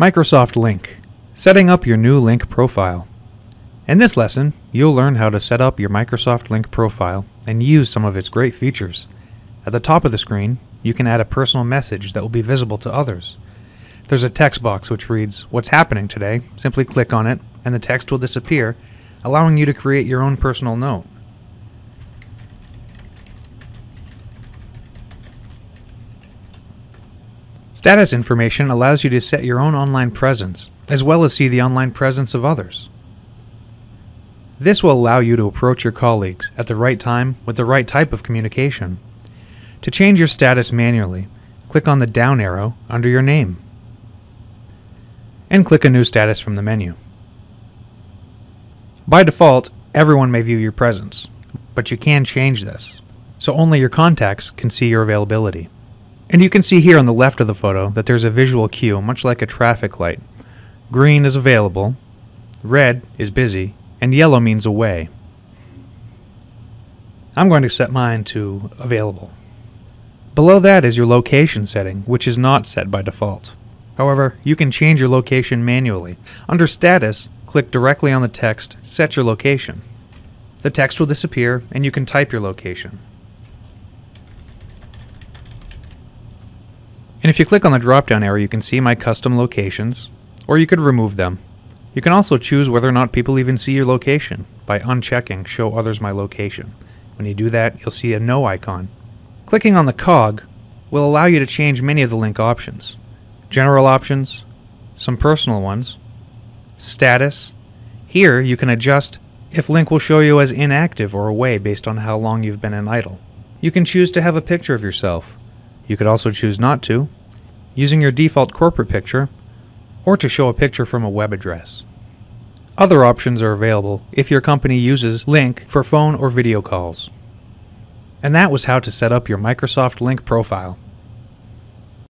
Microsoft Lync Setting up your new Lync profile. In this lesson, you'll learn how to set up your Microsoft Lync profile and use some of its great features. At the top of the screen, you can add a personal message that will be visible to others. There's a text box which reads, What's happening today? Simply click on it, and the text will disappear, allowing you to create your own personal note. Status information allows you to set your own online presence, as well as see the online presence of others. This will allow you to approach your colleagues at the right time with the right type of communication. To change your status manually, click on the down arrow under your name and click a new status from the menu. By default, everyone may view your presence, but you can change this, so only your contacts can see your availability. And you can see here on the left of the photo that there's a visual cue, much like a traffic light. Green is available, red is busy, and yellow means away. I'm going to set mine to available. Below that is your location setting, which is not set by default. However, you can change your location manually. Under Status, click directly on the text Set Your Location. The text will disappear and you can type your location. And if you click on the drop down arrow, you can see my custom locations, or you could remove them. You can also choose whether or not people even see your location by unchecking Show Others My Location. When you do that, you'll see a No icon. Clicking on the cog will allow you to change many of the Lync options general options, some personal ones, status. Here you can adjust if Lync will show you as inactive or away based on how long you've been in idle. You can choose to have a picture of yourself, you could also choose not to, using your default corporate picture, or to show a picture from a web address. Other options are available if your company uses Lync for phone or video calls. And that was how to set up your Microsoft Lync profile.